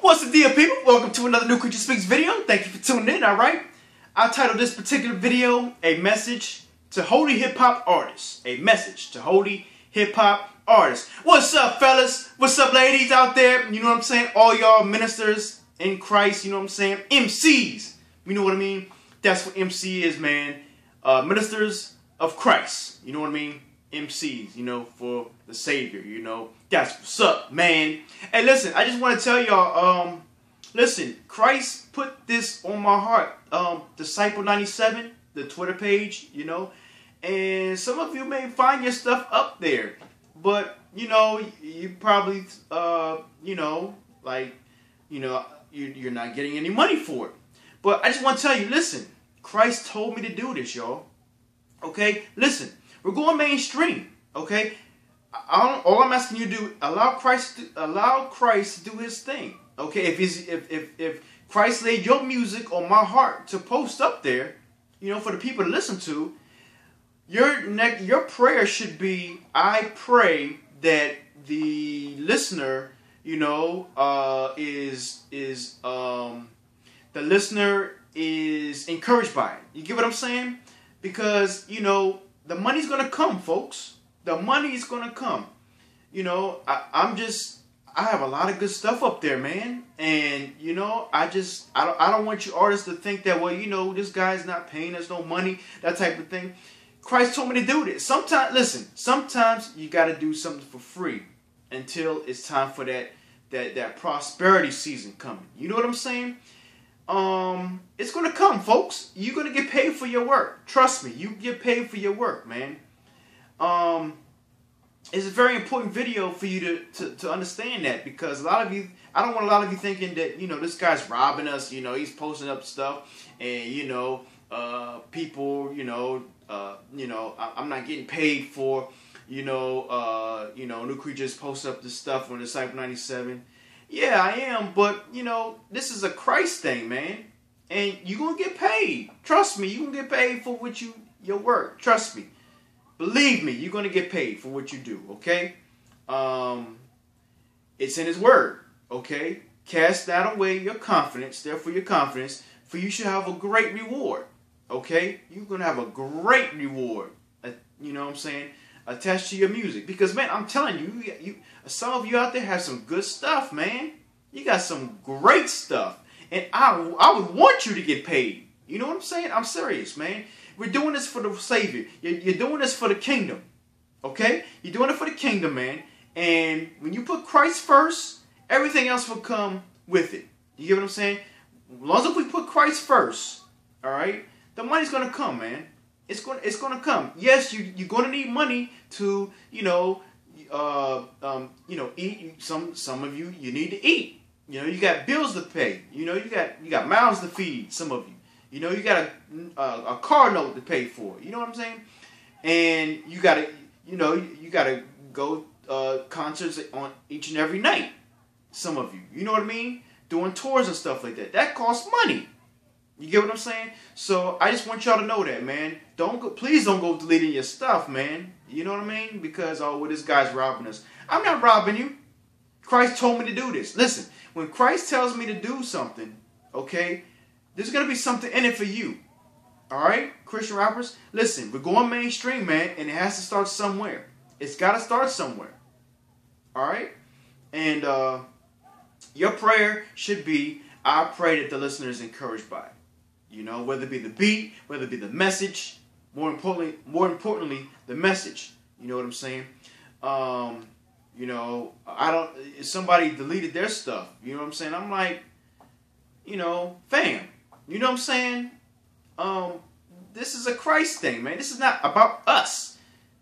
What's the deal, people? Welcome to another New Creature Speaks video. Thank you for tuning in, alright? I titled this particular video, A Message to Holy Hip Hop Artists. A Message to Holy Hip Hop Artists. What's up, fellas? What's up, ladies out there? You know what I'm saying? All y'all ministers in Christ, you know what I'm saying? MCs. You know what I mean? That's what MC is, man. Uh, ministers of Christ. You know what I mean? MCs, you know, for the Savior, you know. That's what's up, man. Hey, listen, I just want to tell y'all, um, listen, Christ put this on my heart. Um, Disciple 97, the Twitter page, you know, and some of you may find your stuff up there, but, you know, you probably, uh, you know, like, you know, you, you're not getting any money for it. But I just want to tell you, listen, Christ told me to do this, y'all. Okay? Listen, we're going mainstream. Okay? All I'm asking you to do allow Christ to, allow Christ to do His thing. Okay? If he's if if if Christ laid your music on my heart to post up there, you know, for the people to listen to, your neck your prayer should be I pray that the listener, you know, uh, is is um, the listener is encouraged by it. You get what I'm saying? Because you know the money's gonna come, folks. The money is gonna come. You know, I, I'm just I have a lot of good stuff up there, man. And you know, I just I don't I don't want you artists to think that well, you know, this guy's not paying us no money, that type of thing. Christ told me to do this. Sometimes listen, sometimes you gotta do something for free until it's time for that that that prosperity season coming. You know what I'm saying? Um, it's gonna come, folks. You're gonna get paid for your work. Trust me, you get paid for your work, man. Um, it's a very important video for you to, to, to understand that because a lot of you, I don't want a lot of you thinking that you know this guy's robbing us. You know, he's posting up stuff, and you know, uh, people, you know, uh, you know, I, I'm not getting paid for, you know, uh, you know, new creatures post up this stuff on the Disciple 97 yeah, I am, but you know, this is a Christ thing, man. And you're gonna get paid. Trust me, you're gonna get paid for what you your work. Trust me. Believe me, you're gonna get paid for what you do, okay? Um it's in his word, okay? Cast that away your confidence, therefore your confidence, for you should have a great reward. Okay? You're gonna have a great reward. Uh, you know what I'm saying? Attached to your music. Because man, I'm telling you, you, some of you out there have some good stuff, man. You got some great stuff, and I I would want you to get paid. You know what I'm saying? I'm serious, man. We're doing this for the Savior. You're, you're doing this for the kingdom. Okay? You're doing it for the kingdom, man. And when you put Christ first, everything else will come with it. You get what I'm saying? As long as we put Christ first, all right, the money's gonna come, man. It's going it's going to come. Yes, you you're going to need money to you know uh, um, you know eat. Some some of you you need to eat. You know you got bills to pay. You know you got you got mouths to feed. Some of you. You know you got a, a, a car note to pay for. You know what I'm saying? And you got to you know you got to go uh, concerts on each and every night. Some of you. You know what I mean? Doing tours and stuff like that. That costs money. You get what I'm saying? So I just want y'all to know that, man. Don't go, please don't go deleting your stuff, man. You know what I mean? Because oh, well, this guy's robbing us. I'm not robbing you. Christ told me to do this. Listen, when Christ tells me to do something, okay, there's gonna be something in it for you. All right, Christian rappers. Listen, we're going mainstream, man, and it has to start somewhere. It's got to start somewhere. All right, and uh, your prayer should be, I pray that the listener is encouraged by it. You know, whether it be the beat, whether it be the message, more importantly, more importantly, the message. You know what I'm saying? Um, you know, I don't. Somebody deleted their stuff. You know what I'm saying? I'm like, you know, fam. You know what I'm saying? Um, this is a Christ thing, man. This is not about us.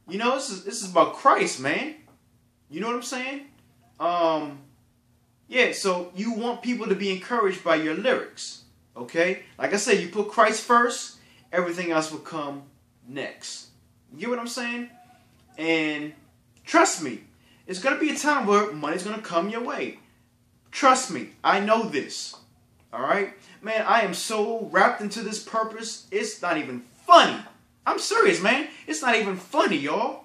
You know, this is this is about Christ, man. You know what I'm saying? Um, yeah. So you want people to be encouraged by your lyrics. Okay? Like I said, you put Christ first, everything else will come next. You get what I'm saying? And trust me, it's going to be a time where money's going to come your way. Trust me, I know this. All right? Man, I am so wrapped into this purpose, it's not even funny. I'm serious, man. It's not even funny, y'all.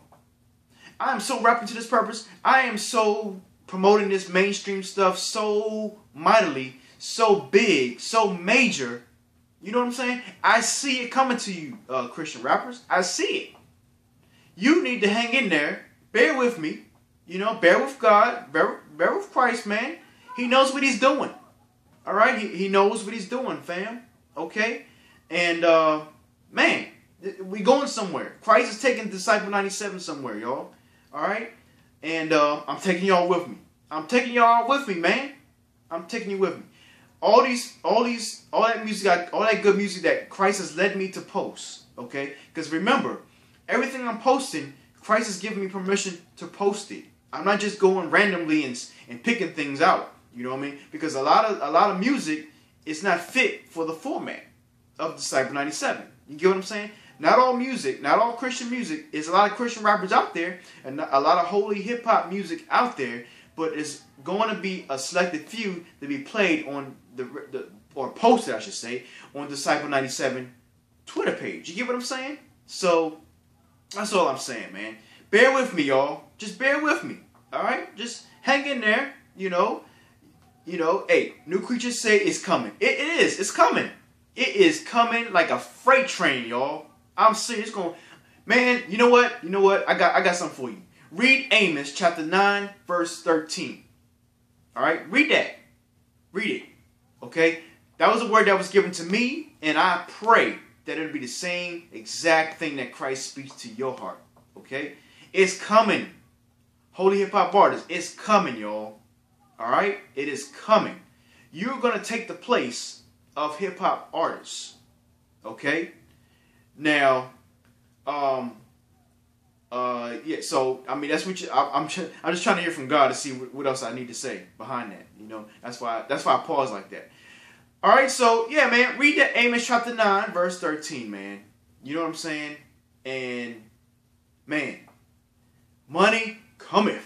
I am so wrapped into this purpose. I am so promoting this mainstream stuff so mightily, so big, so major. You know what I'm saying? I see it coming to you, uh, Christian rappers. I see it. You need to hang in there. Bear with me. You know, bear with God. Bear, bear with Christ, man. He knows what he's doing. All right? He, he knows what he's doing, fam. Okay? And, uh, man, we going somewhere. Christ is taking Disciple 97 somewhere, y'all. All right? And uh, I'm taking y'all with me. I'm taking y'all with me, man. I'm taking you with me. All these, all these, all that music, all that good music that Christ has led me to post. Okay? Because remember, everything I'm posting, Christ has given me permission to post it. I'm not just going randomly and, and picking things out. You know what I mean? Because a lot of a lot of music is not fit for the format of Disciple 97. You get what I'm saying? Not all music, not all Christian music. There's a lot of Christian rappers out there and a lot of holy hip hop music out there, but it's going to be a selected few to be played on the, the or posted, I should say, on Disciple 97 Twitter page. You get what I'm saying? So that's all I'm saying, man. Bear with me, y'all. Just bear with me. All right? Just hang in there. You know, you know. Hey, new creatures say it's coming. It is. It's coming. It is coming like a freight train, y'all. I'm serious. It's going, man. You know what? You know what? I got I got something for you. Read Amos chapter nine, verse thirteen. All right, read that. Read it. Okay, that was a word that was given to me, and I pray that it'll be the same exact thing that Christ speaks to your heart. Okay, it's coming. Holy hip hop artists, it's coming, y'all. All right, it is coming. You're gonna take the place of hip hop artists. Okay, now, um, uh, yeah. So I mean, that's what you, I, am I'm, I'm just trying to hear from God to see what, else I need to say behind that. You know, that's why that's why I pause like that. All right. So yeah, man, read that Amos chapter nine, verse thirteen, man. You know what I'm saying? And man, money cometh.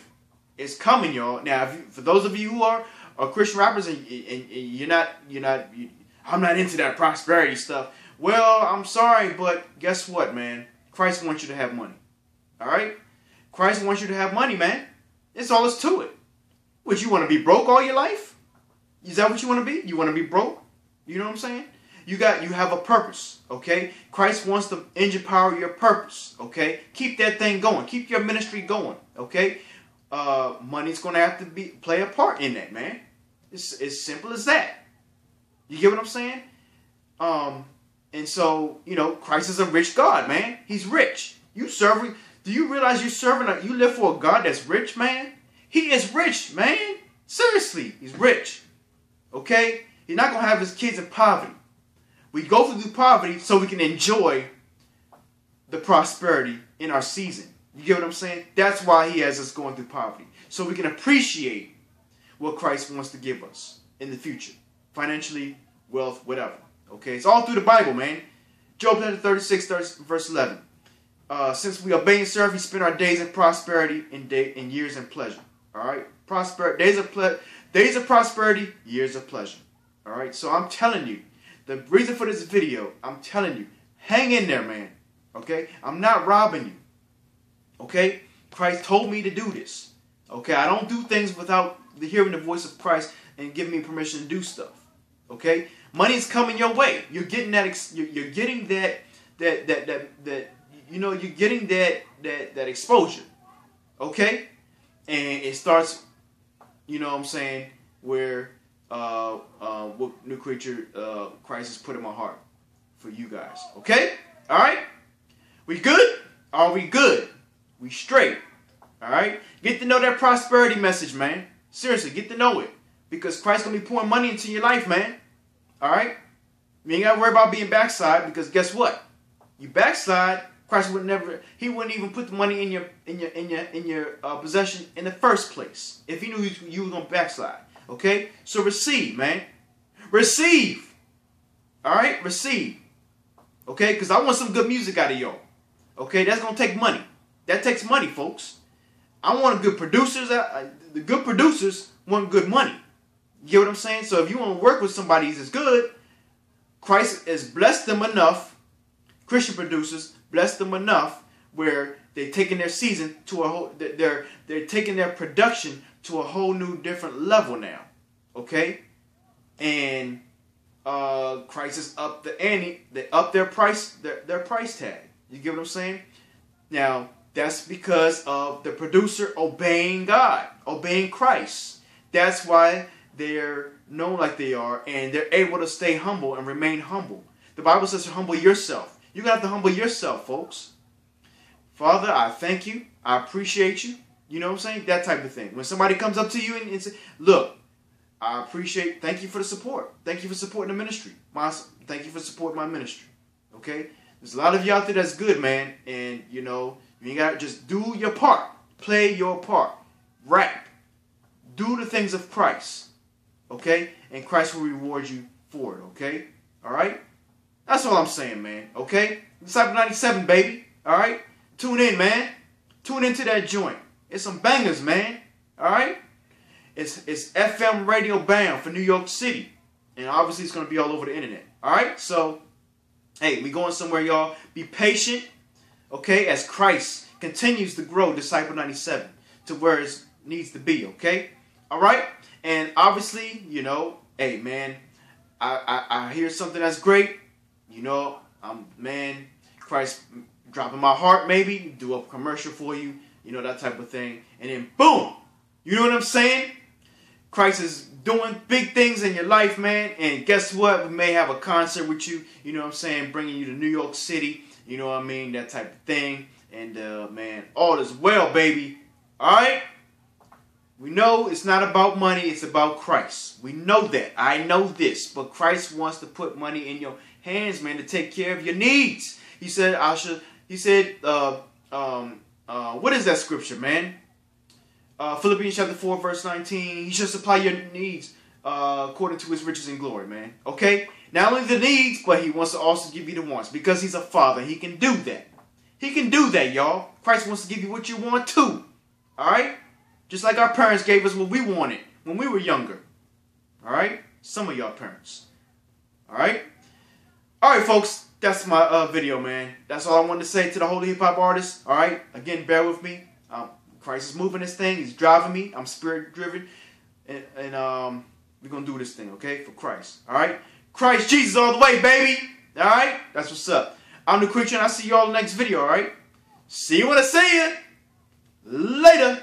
It's coming, y'all. Now, you, for those of you who are, are Christian rappers and, and, and you're not, you're not, you, I'm not into that prosperity stuff. Well, I'm sorry, but guess what, man? Christ wants you to have money. All right? Christ wants you to have money, man. It's all that's to it. Would you want to be broke all your life? Is that what you want to be? You want to be broke? You know what I'm saying? You got you have a purpose, okay? Christ wants to engine power your purpose, okay? Keep that thing going. Keep your ministry going, okay? Uh, money's gonna have to be play a part in that, man. It's as simple as that. You get what I'm saying? Um, and so, you know, Christ is a rich God, man. He's rich. You serving, do you realize you're serving, a, you live for a God that's rich, man? He is rich, man. Seriously, he's rich. Okay? He's not going to have his kids in poverty. We go through poverty so we can enjoy the prosperity in our season. You get what I'm saying? That's why he has us going through poverty. So we can appreciate what Christ wants to give us in the future. Financially, wealth, whatever. Okay, it's all through the Bible, man. Job chapter 36, verse 11. Uh, since we obey and serve, we spend our days in prosperity and day and years in pleasure. All right, prosper days of ple- days of prosperity, years of pleasure. All right, so I'm telling you, the reason for this video, I'm telling you, hang in there, man. Okay, I'm not robbing you. Okay, Christ told me to do this. Okay, I don't do things without the hearing the voice of Christ and giving me permission to do stuff. Okay, money's coming your way. You're getting that. You're getting that. That that that that. You know, you're getting that that that exposure. Okay, and it starts. You know what I'm saying? Where uh, uh, what new creature uh, Christ put in my heart for you guys. Okay, all right. We good? Are we good? We straight. All right. Get to know that prosperity message, man. Seriously, get to know it because Christ's gonna be pouring money into your life, man. All right? You ain't got to worry about being backside because guess what? You backslide, Christ would never. He wouldn't even put the money in your in your in your in your uh, possession in the first place if he knew you, you were gonna backslide. Okay, so receive, man. Receive. All right, receive. Okay, because I want some good music out of y'all. Okay, that's gonna take money. That takes money, folks. I want good producers. Uh, the good producers want good money. You get what I'm saying? So if you want to work with somebody that's good, Christ has blessed them enough, Christian producers blessed them enough where they're taking their season to a whole they're they're taking their production to a whole new different level now. Okay? And uh Christ is up the ante, they up their price their, their price tag. You get what I'm saying? Now, that's because of the producer obeying God, obeying Christ. That's why they're known like they are, and they're able to stay humble and remain humble. The Bible says to humble yourself. To have to humble yourself, folks. Father, I thank you. I appreciate you. You know what I'm saying? That type of thing. When somebody comes up to you and, and say, look, I appreciate, thank you for the support. Thank you for supporting the ministry. My, thank you for supporting my ministry. Okay? There's a lot of you out there that's good, man. And, you know, you got to just do your part. Play your part. Rap. Do the things of Christ. Okay? And Christ will reward you for it. Okay? All right? That's all I'm saying, man. Okay? Disciple 97, baby. All right? Tune in, man. Tune into that joint. It's some bangers, man. All right? It's, it's FM radio bound for New York City. And obviously, it's to be all over the internet. All right? So, hey, we going somewhere, y'all. Be patient, okay, as Christ continues to grow Disciple 97 to where it needs to be, okay? All right? And obviously, you know, hey, man, I, I, I hear something that's great. You know, I'm, man, Christ dropping my heart, maybe, do a commercial for you, you know, that type of thing. And then, boom! You know what I'm saying? Christ is doing big things in your life, man. And guess what? We may have a concert with you, you know what I'm saying, bringing you to New York City, you know what I mean, that type of thing. And, uh, man, all is well, baby. All right? We know it's not about money, it's about Christ. We know that. I know this. But Christ wants to put money in your hands, man, to take care of your needs. He said, I should, he said, uh, um, uh, what is that scripture, man? Uh, Philippians chapter 4, verse 19. He should supply your needs uh, according to his riches and glory, man. Okay? Not only the needs, but he wants to also give you the wants. Because he's a father, he can do that. He can do that, y'all. Christ wants to give you what you want too. Alright? Just like our parents gave us what we wanted when we were younger. Alright? Some of y'all parents. Alright? Alright, folks. That's my uh, video, man. That's all I wanted to say to the holy hip hop artists. Alright? Again, bear with me. Um, Christ is moving this thing. He's driving me. I'm spirit driven. And, and um, we're going to do this thing, okay? For Christ. Alright? Christ Jesus all the way, baby. Alright? That's what's up. I'm the creature and I'll see y'all in the next video, alright? See you when I see you. Later.